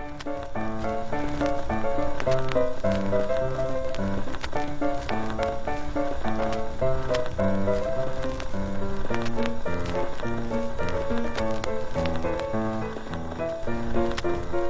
うん。